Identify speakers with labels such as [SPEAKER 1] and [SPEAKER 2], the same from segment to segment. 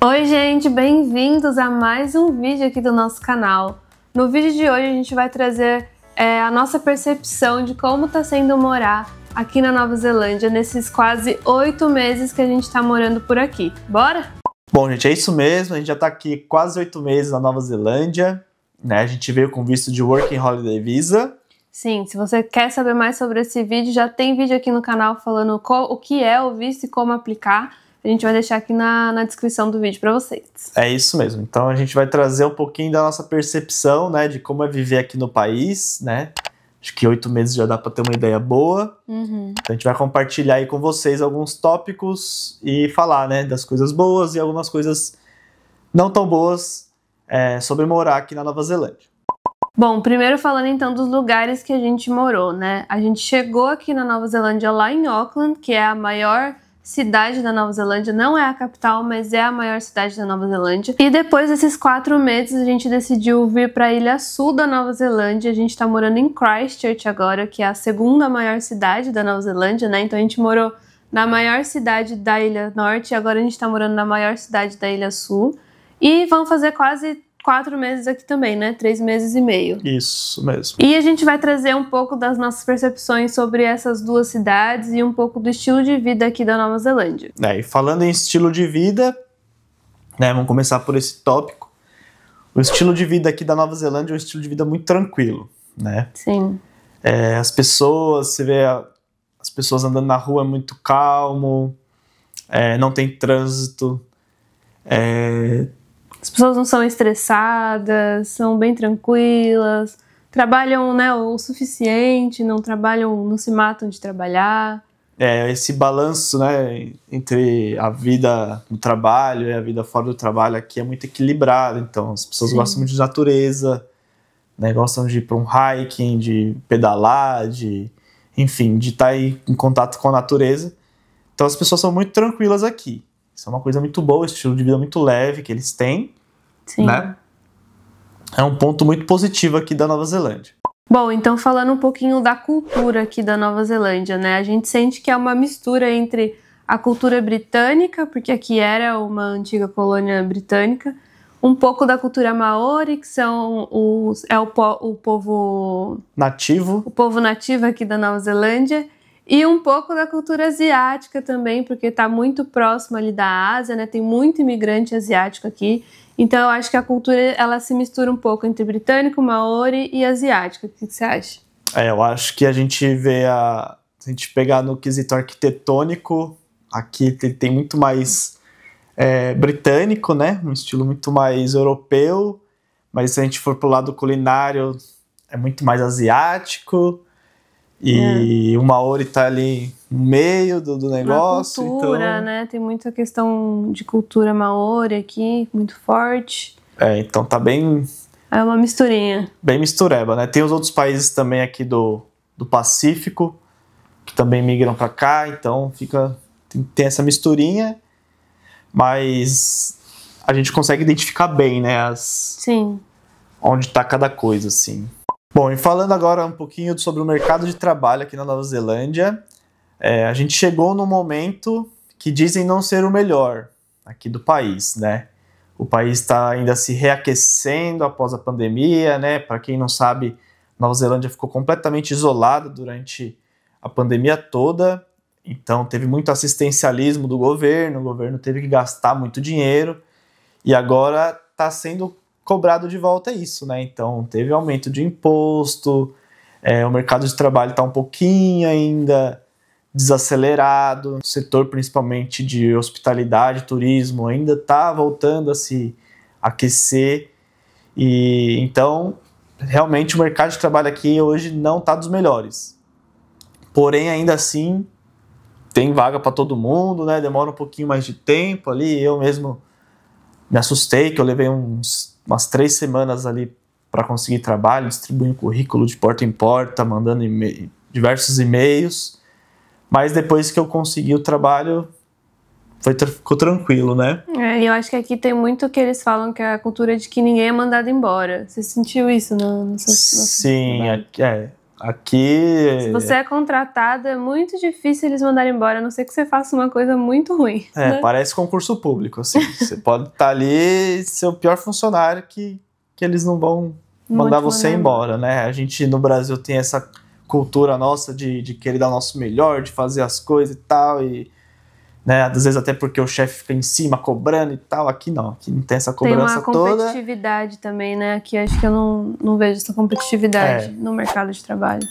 [SPEAKER 1] Oi, gente, bem-vindos a mais um vídeo aqui do nosso canal. No vídeo de hoje a gente vai trazer é, a nossa percepção de como está sendo morar aqui na Nova Zelândia nesses quase oito meses que a gente está morando por aqui. Bora?
[SPEAKER 2] Bom, gente, é isso mesmo. A gente já está aqui quase oito meses na Nova Zelândia. Né? A gente veio com visto de Working Holiday Visa.
[SPEAKER 1] Sim, se você quer saber mais sobre esse vídeo, já tem vídeo aqui no canal falando qual, o que é o visto e como aplicar. A gente vai deixar aqui na, na descrição do vídeo para vocês.
[SPEAKER 2] É isso mesmo. Então a gente vai trazer um pouquinho da nossa percepção, né, de como é viver aqui no país, né? Acho que oito meses já dá para ter uma ideia boa.
[SPEAKER 1] Uhum.
[SPEAKER 2] Então a gente vai compartilhar aí com vocês alguns tópicos e falar, né, das coisas boas e algumas coisas não tão boas é, sobre morar aqui na Nova Zelândia.
[SPEAKER 1] Bom, primeiro falando então dos lugares que a gente morou, né? A gente chegou aqui na Nova Zelândia lá em Auckland, que é a maior cidade da Nova Zelândia, não é a capital, mas é a maior cidade da Nova Zelândia. E depois desses quatro meses, a gente decidiu vir para a ilha sul da Nova Zelândia. A gente está morando em Christchurch agora, que é a segunda maior cidade da Nova Zelândia, né? Então a gente morou na maior cidade da Ilha Norte e agora a gente está morando na maior cidade da Ilha Sul. E vamos fazer quase quatro meses aqui também, né? Três meses e meio.
[SPEAKER 2] Isso mesmo.
[SPEAKER 1] E a gente vai trazer um pouco das nossas percepções sobre essas duas cidades e um pouco do estilo de vida aqui da Nova Zelândia.
[SPEAKER 2] É, e falando em estilo de vida, né? Vamos começar por esse tópico. O estilo de vida aqui da Nova Zelândia é um estilo de vida muito tranquilo, né?
[SPEAKER 1] Sim.
[SPEAKER 2] É, as pessoas, você vê a, as pessoas andando na rua é muito calmo, é, não tem trânsito, é,
[SPEAKER 1] as pessoas não são estressadas, são bem tranquilas, trabalham né, o suficiente, não trabalham, não se matam de trabalhar.
[SPEAKER 2] É, esse balanço né, entre a vida no trabalho e a vida fora do trabalho aqui é muito equilibrado. Então, as pessoas Sim. gostam muito de natureza, né, gostam de ir para um hiking, de pedalar, de, enfim, de estar tá aí em contato com a natureza. Então, as pessoas são muito tranquilas aqui. Isso é uma coisa muito boa, estilo de vida muito leve que eles têm.
[SPEAKER 1] Sim.
[SPEAKER 2] Né? É um ponto muito positivo aqui da Nova Zelândia.
[SPEAKER 1] Bom, então falando um pouquinho da cultura aqui da Nova Zelândia, né? A gente sente que é uma mistura entre a cultura britânica, porque aqui era uma antiga colônia britânica, um pouco da cultura maori, que são os, é o, po, o povo
[SPEAKER 2] nativo,
[SPEAKER 1] o povo nativo aqui da Nova Zelândia, e um pouco da cultura asiática também, porque está muito próximo ali da Ásia, né? Tem muito imigrante asiático aqui. Então eu acho que a cultura ela se mistura um pouco entre britânico, maori e asiático. O que você acha?
[SPEAKER 2] É, eu acho que a gente vê a. Se a gente pegar no quesito arquitetônico, aqui tem, muito mais é, britânico, né? Um estilo muito mais europeu. Mas se a gente for pro lado culinário, é muito mais asiático. E é. o Maori tá ali no meio do, do negócio.
[SPEAKER 1] A cultura,
[SPEAKER 2] então...
[SPEAKER 1] né? Tem muita questão de cultura Maori aqui, muito forte.
[SPEAKER 2] É, então tá bem.
[SPEAKER 1] É uma misturinha.
[SPEAKER 2] Bem mistureba, né? Tem os outros países também aqui do, do Pacífico que também migram para cá, então fica. Tem, tem essa misturinha, mas a gente consegue identificar bem, né? As,
[SPEAKER 1] Sim.
[SPEAKER 2] Onde tá cada coisa, assim. Bom, e falando agora um pouquinho sobre o mercado de trabalho aqui na Nova Zelândia, é, a gente chegou no momento que dizem não ser o melhor aqui do país, né? O país está ainda se reaquecendo após a pandemia, né? Para quem não sabe, Nova Zelândia ficou completamente isolada durante a pandemia toda, então teve muito assistencialismo do governo, o governo teve que gastar muito dinheiro e agora está sendo cobrado de volta isso, né? Então teve aumento de imposto, é, o mercado de trabalho está um pouquinho ainda desacelerado, o setor principalmente de hospitalidade, turismo ainda está voltando a se aquecer e então realmente o mercado de trabalho aqui hoje não está dos melhores. Porém ainda assim tem vaga para todo mundo, né? Demora um pouquinho mais de tempo ali. Eu mesmo me assustei que eu levei uns umas três semanas ali para conseguir trabalho, distribuindo currículo de porta em porta, mandando e diversos e-mails. Mas depois que eu consegui o trabalho, foi, ficou tranquilo, né?
[SPEAKER 1] É, eu acho que aqui tem muito que eles falam que é a cultura de que ninguém é mandado embora. Você sentiu isso no, no seu,
[SPEAKER 2] Sim, aqui, é, Aqui.
[SPEAKER 1] Se você é contratado, é muito difícil eles mandarem embora, a não ser que você faça uma coisa muito ruim.
[SPEAKER 2] É,
[SPEAKER 1] né?
[SPEAKER 2] parece concurso público, assim. você pode estar tá ali ser o pior funcionário que, que eles não vão mandar você embora, né? A gente no Brasil tem essa cultura nossa de, de querer dar o nosso melhor, de fazer as coisas e tal, e né? Às vezes até porque o chefe fica em cima cobrando e tal. Aqui não, aqui não tem essa cobrança
[SPEAKER 1] toda. Tem uma competitividade toda. também, né? Aqui acho que eu não, não vejo essa competitividade é. no mercado de trabalho.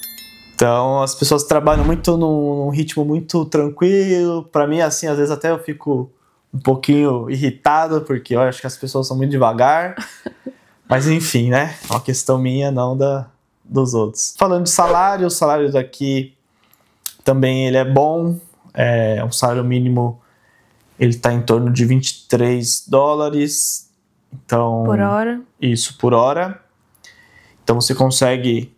[SPEAKER 2] Então as pessoas trabalham muito num, num ritmo muito tranquilo. Para mim, assim, às vezes até eu fico um pouquinho irritado porque eu acho que as pessoas são muito devagar. Mas enfim, né? É uma questão minha, não da dos outros. Falando de salário, o salário daqui também ele é bom, é, um salário mínimo ele está em torno de 23 dólares. Então,
[SPEAKER 1] por hora.
[SPEAKER 2] Isso, por hora. Então você consegue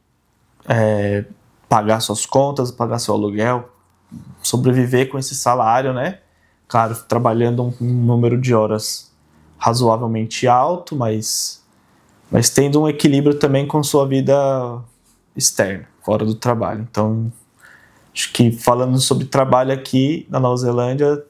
[SPEAKER 2] é, pagar suas contas, pagar seu aluguel, sobreviver com esse salário, né? Claro, trabalhando um, um número de horas razoavelmente alto, mas, mas tendo um equilíbrio também com sua vida externa, fora do trabalho. Então, Acho que falando sobre trabalho aqui na Nova Zelândia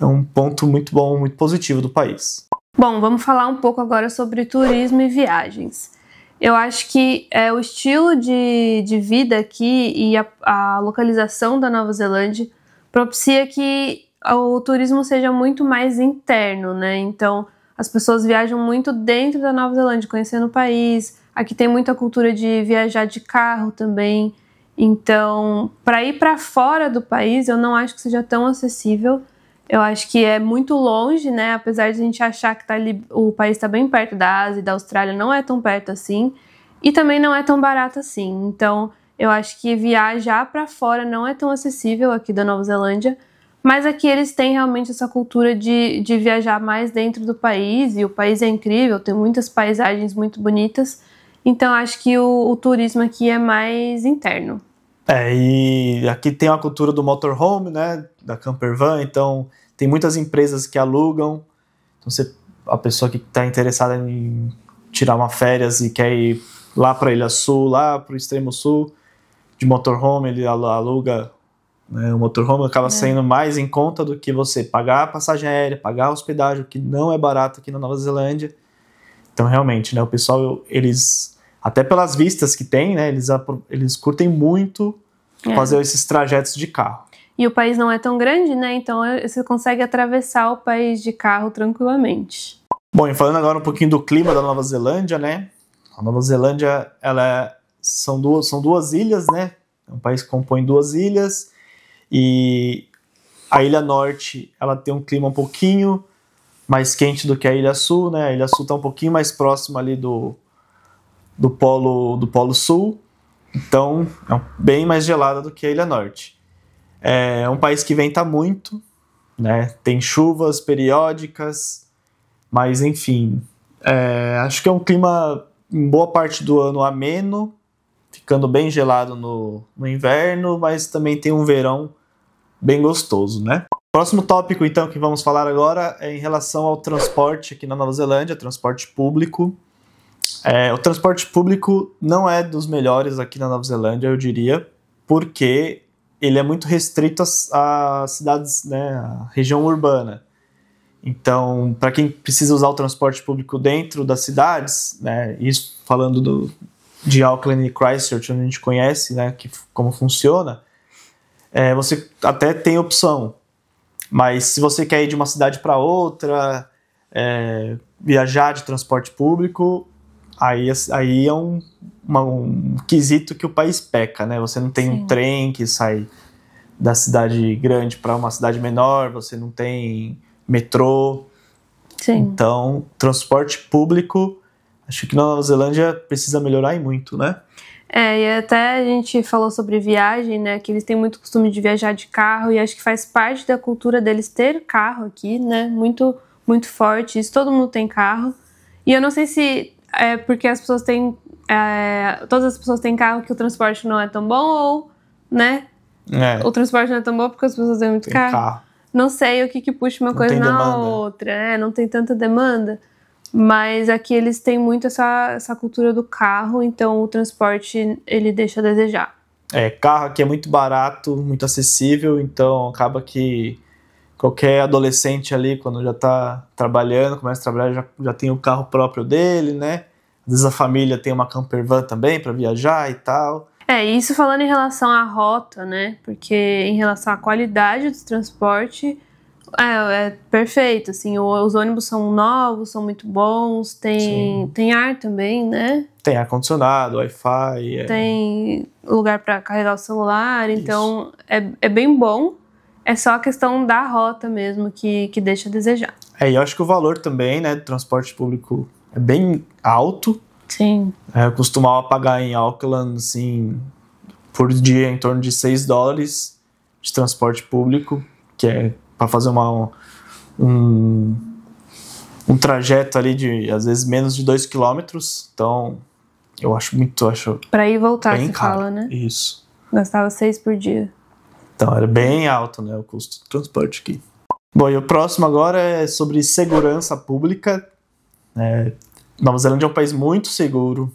[SPEAKER 2] é um ponto muito bom, muito positivo do país.
[SPEAKER 1] Bom, vamos falar um pouco agora sobre turismo e viagens. Eu acho que é, o estilo de, de vida aqui e a, a localização da Nova Zelândia propicia que o turismo seja muito mais interno, né? Então, as pessoas viajam muito dentro da Nova Zelândia, conhecendo o país. Aqui tem muita cultura de viajar de carro também. Então, para ir para fora do país, eu não acho que seja tão acessível. Eu acho que é muito longe, né? Apesar de a gente achar que tá ali, o país está bem perto da Ásia e da Austrália, não é tão perto assim. E também não é tão barato assim. Então, eu acho que viajar para fora não é tão acessível aqui da Nova Zelândia. Mas aqui eles têm realmente essa cultura de, de viajar mais dentro do país. E o país é incrível, tem muitas paisagens muito bonitas. Então acho que o, o turismo aqui é mais interno.
[SPEAKER 2] É, e aqui tem a cultura do motorhome, né, da camper van, então tem muitas empresas que alugam. Então você, a pessoa que está interessada em tirar uma férias e quer ir lá para Ilha Sul, lá para o extremo sul, de motorhome, ele aluga né, o motorhome acaba é. saindo mais em conta do que você pagar a passagem aérea, pagar a hospedagem, o que não é barato aqui na Nova Zelândia. Então, realmente, né, o pessoal, eles até pelas vistas que tem, né? Eles, eles curtem muito é. fazer esses trajetos de carro.
[SPEAKER 1] E o país não é tão grande, né? Então você consegue atravessar o país de carro tranquilamente.
[SPEAKER 2] Bom, e falando agora um pouquinho do clima da Nova Zelândia, né? A Nova Zelândia, ela é, são, duas, são duas ilhas, né? É um país que compõe duas ilhas e a Ilha Norte, ela tem um clima um pouquinho mais quente do que a Ilha Sul, né? A Ilha Sul está um pouquinho mais próxima ali do, do polo, do polo sul, então é bem mais gelada do que a Ilha Norte. É um país que venta muito, né? tem chuvas periódicas, mas enfim, é, acho que é um clima em boa parte do ano ameno, ficando bem gelado no, no inverno, mas também tem um verão bem gostoso, né? Próximo tópico, então, que vamos falar agora é em relação ao transporte aqui na Nova Zelândia, transporte público. É, o transporte público não é dos melhores aqui na Nova Zelândia, eu diria, porque ele é muito restrito às, cidades, né, região urbana. Então, para quem precisa usar o transporte público dentro das cidades, né, isso falando do, de Auckland e Christchurch, onde a gente conhece né, que, como funciona, é, você até tem opção. Mas se você quer ir de uma cidade para outra, é, viajar de transporte público, aí, aí é um, uma, um quesito que o país peca, né? Você não tem Sim. um trem que sai da cidade grande para uma cidade menor, você não tem metrô.
[SPEAKER 1] Sim.
[SPEAKER 2] Então, transporte público, acho que na Nova Zelândia precisa melhorar e muito, né?
[SPEAKER 1] É, e até a gente falou sobre viagem, né? Que eles têm muito costume de viajar de carro e acho que faz parte da cultura deles ter carro aqui, né? Muito, muito forte. Isso todo mundo tem carro. E eu não sei se é porque as pessoas têm. É, todas as pessoas têm carro que o transporte não é tão bom, ou, né?
[SPEAKER 2] É.
[SPEAKER 1] O transporte não é tão bom porque as pessoas têm muito tem carro. carro. Não sei o que, que puxa uma não coisa na demanda. outra, né? Não tem tanta demanda. Mas aqui eles têm muito essa, essa cultura do carro, então o transporte ele deixa a desejar.
[SPEAKER 2] É, carro aqui é muito barato, muito acessível, então acaba que qualquer adolescente ali, quando já está trabalhando, começa a trabalhar, já, já tem o carro próprio dele, né? Às vezes a família tem uma camper van também para viajar e tal.
[SPEAKER 1] É, isso falando em relação à rota, né? Porque em relação à qualidade do transporte, é, é perfeito, assim, os ônibus são novos, são muito bons, tem, tem ar também, né?
[SPEAKER 2] Tem ar-condicionado, Wi-Fi.
[SPEAKER 1] É... Tem lugar para carregar o celular, então é, é bem bom. É só a questão da rota mesmo que, que deixa a desejar.
[SPEAKER 2] É, e eu acho que o valor também, né, do transporte público é bem alto.
[SPEAKER 1] Sim.
[SPEAKER 2] É, eu costumava pagar em Auckland, assim, por dia em torno de 6 dólares de transporte público, que é para fazer uma, um, um trajeto ali de, às vezes, menos de 2 quilômetros. Então, eu acho muito, acho
[SPEAKER 1] Para ir e voltar, você
[SPEAKER 2] caro.
[SPEAKER 1] fala, né?
[SPEAKER 2] Isso.
[SPEAKER 1] Gastava 6 por dia.
[SPEAKER 2] Então, era bem alto, né, o custo do transporte aqui. Bom, e o próximo agora é sobre segurança pública. É, Nova Zelândia é um país muito seguro.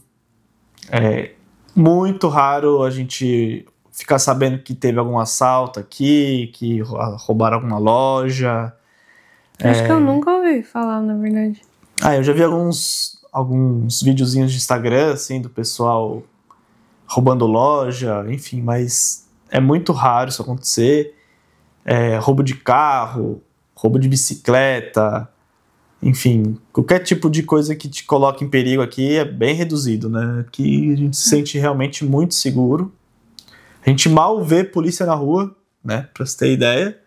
[SPEAKER 2] É muito raro a gente ficar sabendo que teve algum assalto aqui, que roubaram alguma loja.
[SPEAKER 1] Acho é... que eu nunca ouvi falar, na verdade.
[SPEAKER 2] Ah, eu já vi alguns, alguns videozinhos de Instagram, assim, do pessoal roubando loja, enfim, mas é muito raro isso acontecer. É, roubo de carro, roubo de bicicleta, enfim, qualquer tipo de coisa que te coloque em perigo aqui é bem reduzido, né? Aqui a gente se sente realmente muito seguro. A gente mal vê polícia na rua, né? Pra você ter ideia.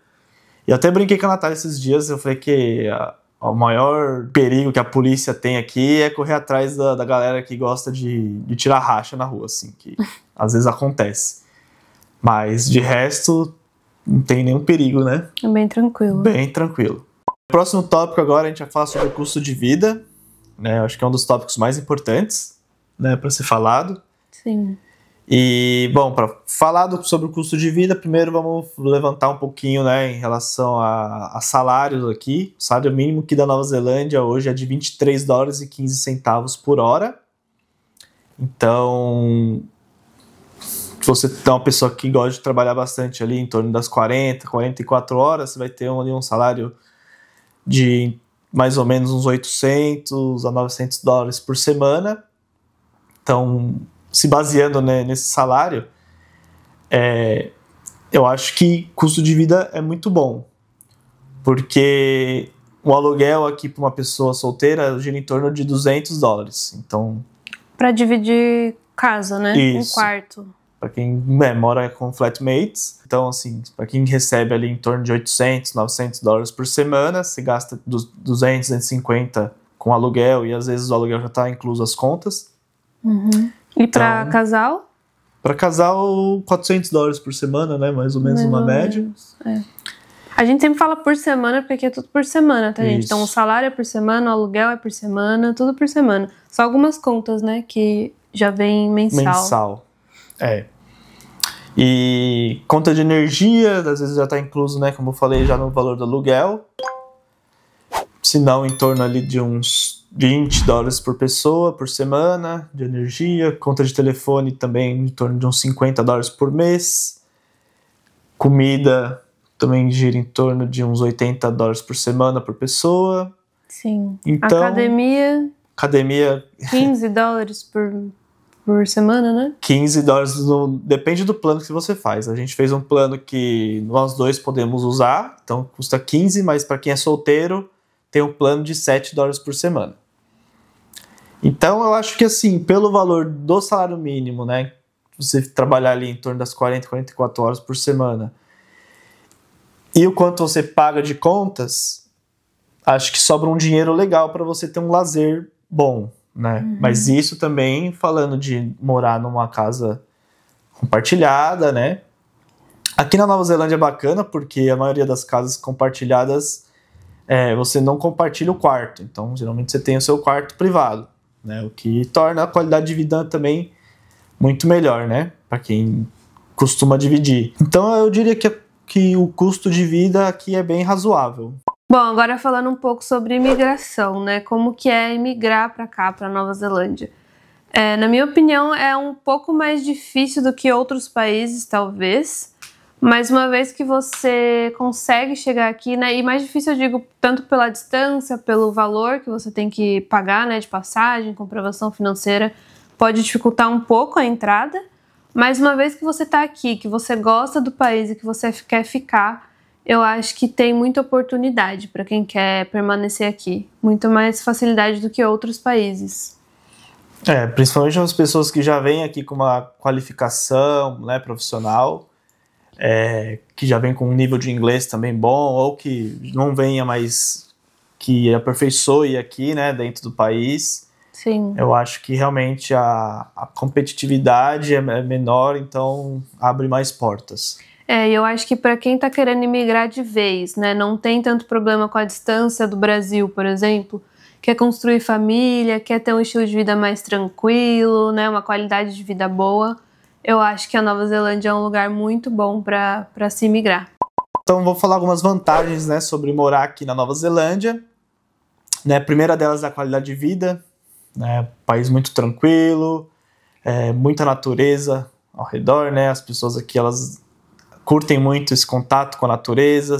[SPEAKER 2] E até brinquei com a Natália esses dias, eu falei que a, o maior perigo que a polícia tem aqui é correr atrás da, da galera que gosta de, de tirar racha na rua, assim, que às vezes acontece. Mas de resto, não tem nenhum perigo, né?
[SPEAKER 1] É bem tranquilo.
[SPEAKER 2] Bem tranquilo. Próximo tópico agora a gente vai falar sobre o custo de vida, né? Acho que é um dos tópicos mais importantes, né, para ser falado.
[SPEAKER 1] Sim.
[SPEAKER 2] E bom, para falar do, sobre o custo de vida, primeiro vamos levantar um pouquinho, né, em relação a, a salários aqui. O salário mínimo aqui da Nova Zelândia hoje é de 23 dólares e 15 centavos por hora. Então, você é uma pessoa que gosta de trabalhar bastante ali, em torno das 40, 44 horas, você vai ter um, ali um salário de mais ou menos uns 800 a 900 dólares por semana. Então, se baseando né, nesse salário, é, eu acho que custo de vida é muito bom, porque o aluguel aqui para uma pessoa solteira gira em torno de 200 dólares. Então,
[SPEAKER 1] para dividir casa, né?
[SPEAKER 2] Isso.
[SPEAKER 1] Um quarto
[SPEAKER 2] para quem é, mora com flatmates. Então, assim, para quem recebe ali em torno de 800, 900 dólares por semana, se gasta 200, 250 com aluguel e às vezes o aluguel já está incluso as contas.
[SPEAKER 1] Uhum. E para então, casal?
[SPEAKER 2] Para casal, 400 dólares por semana, né? Mais ou menos mais uma ou média.
[SPEAKER 1] Menos. É. A gente sempre fala por semana, porque aqui é tudo por semana, tá, gente? Isso. Então, o salário é por semana, o aluguel é por semana, tudo por semana. Só algumas contas, né, que já vem mensal.
[SPEAKER 2] Mensal. É. E conta de energia, às vezes já está incluso, né, como eu falei, já no valor do aluguel. Se não, em torno ali de uns 20 dólares por pessoa por semana de energia. Conta de telefone também em torno de uns 50 dólares por mês. Comida também gira em torno de uns 80 dólares por semana por pessoa.
[SPEAKER 1] Sim.
[SPEAKER 2] Então,
[SPEAKER 1] academia.
[SPEAKER 2] Academia.
[SPEAKER 1] 15 dólares por por semana, né?
[SPEAKER 2] 15 dólares, no, depende do plano que você faz. A gente fez um plano que nós dois podemos usar, então custa 15, mas para quem é solteiro, tem um plano de 7 dólares por semana. Então eu acho que assim, pelo valor do salário mínimo, né? Você trabalhar ali em torno das 40, 44 horas por semana, e o quanto você paga de contas, acho que sobra um dinheiro legal para você ter um lazer bom né? Uhum. Mas isso também falando de morar numa casa compartilhada, né? Aqui na Nova Zelândia é bacana porque a maioria das casas compartilhadas é, você não compartilha o quarto, então geralmente você tem o seu quarto privado, né? O que torna a qualidade de vida também muito melhor, né? Para quem costuma dividir. Então eu diria que, que o custo de vida aqui é bem razoável.
[SPEAKER 1] Bom, agora falando um pouco sobre imigração, né? Como que é imigrar para cá, para Nova Zelândia? É, na minha opinião, é um pouco mais difícil do que outros países, talvez. Mas uma vez que você consegue chegar aqui, né? E mais difícil eu digo tanto pela distância, pelo valor que você tem que pagar, né? De passagem, comprovação financeira, pode dificultar um pouco a entrada. Mas uma vez que você está aqui, que você gosta do país e que você quer ficar, eu acho que tem muita oportunidade para quem quer permanecer aqui, muito mais facilidade do que outros países.
[SPEAKER 2] É, principalmente as pessoas que já vêm aqui com uma qualificação né, profissional, é, que já vem com um nível de inglês também bom, ou que não venha mais que aperfeiçoe aqui né, dentro do país.
[SPEAKER 1] Sim.
[SPEAKER 2] Eu acho que realmente a, a competitividade é menor, então abre mais portas.
[SPEAKER 1] É, eu acho que para quem está querendo imigrar de vez, né, não tem tanto problema com a distância do Brasil, por exemplo, quer construir família, quer ter um estilo de vida mais tranquilo, né, uma qualidade de vida boa, eu acho que a Nova Zelândia é um lugar muito bom para se imigrar.
[SPEAKER 2] Então vou falar algumas vantagens, né, sobre morar aqui na Nova Zelândia. Né, a primeira delas é a qualidade de vida, né, país muito tranquilo, é, muita natureza ao redor, né, as pessoas aqui elas curtem muito esse contato com a natureza,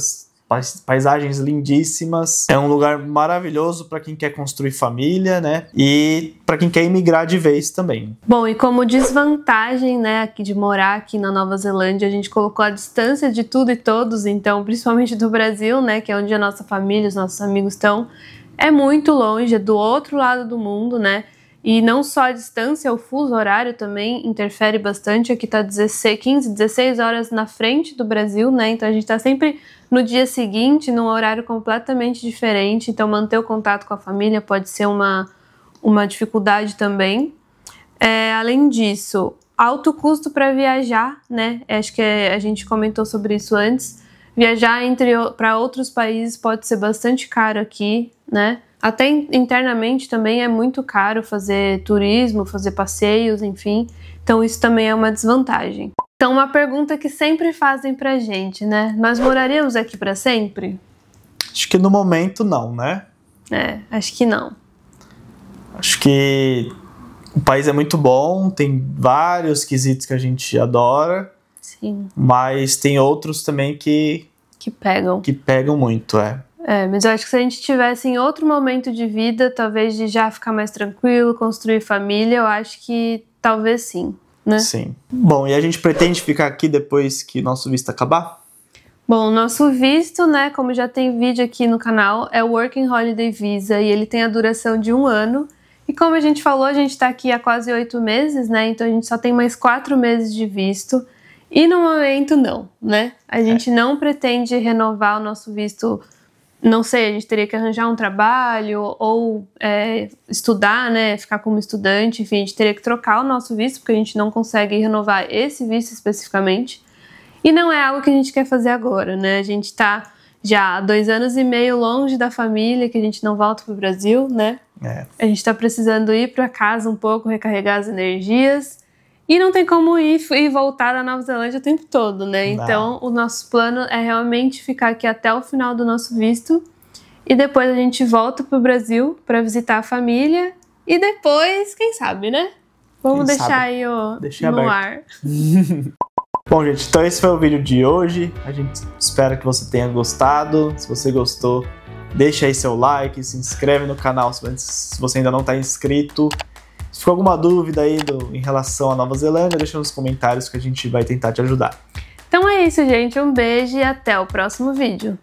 [SPEAKER 2] paisagens lindíssimas. É um lugar maravilhoso para quem quer construir família, né? E para quem quer imigrar de vez também.
[SPEAKER 1] Bom, e como desvantagem, né, aqui de morar aqui na Nova Zelândia, a gente colocou a distância de tudo e todos, então, principalmente do Brasil, né, que é onde a nossa família, os nossos amigos estão, é muito longe, é do outro lado do mundo, né? E não só a distância, o fuso horário também interfere bastante. Aqui está 15, 16 horas na frente do Brasil, né? Então a gente está sempre no dia seguinte, num horário completamente diferente. Então manter o contato com a família pode ser uma, uma dificuldade também. É, além disso, alto custo para viajar, né? Acho que a gente comentou sobre isso antes. Viajar entre para outros países pode ser bastante caro aqui, né? Até internamente também é muito caro fazer turismo, fazer passeios, enfim. Então isso também é uma desvantagem. Então uma pergunta que sempre fazem pra gente, né? Nós moraríamos aqui para sempre?
[SPEAKER 2] Acho que no momento não, né?
[SPEAKER 1] É, acho que não.
[SPEAKER 2] Acho que o país é muito bom, tem vários quesitos que a gente adora.
[SPEAKER 1] Sim.
[SPEAKER 2] Mas tem outros também que
[SPEAKER 1] que pegam.
[SPEAKER 2] Que pegam muito, é.
[SPEAKER 1] É, mas eu acho que se a gente tivesse em outro momento de vida, talvez de já ficar mais tranquilo, construir família, eu acho que talvez sim, né?
[SPEAKER 2] Sim. Bom, e a gente pretende ficar aqui depois que nosso visto acabar?
[SPEAKER 1] Bom, o nosso visto, né, como já tem vídeo aqui no canal, é o Working Holiday Visa e ele tem a duração de um ano. E como a gente falou, a gente está aqui há quase oito meses, né? Então a gente só tem mais quatro meses de visto. E no momento, não, né? A gente é. não pretende renovar o nosso visto não sei, a gente teria que arranjar um trabalho ou é, estudar, né, ficar como estudante, enfim, a gente teria que trocar o nosso visto, porque a gente não consegue renovar esse visto especificamente. E não é algo que a gente quer fazer agora, né? A gente está já há dois anos e meio longe da família, que a gente não volta para o Brasil, né?
[SPEAKER 2] É.
[SPEAKER 1] A gente está precisando ir para casa um pouco, recarregar as energias. E não tem como ir e voltar da Nova Zelândia o tempo todo, né? Não. Então, o nosso plano é realmente ficar aqui até o final do nosso visto. E depois a gente volta pro Brasil para visitar a família. E depois, quem sabe, né? Vamos quem deixar sabe? aí o, Deixei no aberto. ar.
[SPEAKER 2] Bom, gente, então esse foi o vídeo de hoje. A gente espera que você tenha gostado. Se você gostou, deixa aí seu like, se inscreve no canal se você ainda não está inscrito. Se ficou alguma dúvida aí do, em relação à Nova Zelândia, deixa nos comentários que a gente vai tentar te ajudar.
[SPEAKER 1] Então é isso, gente. Um beijo e até o próximo vídeo.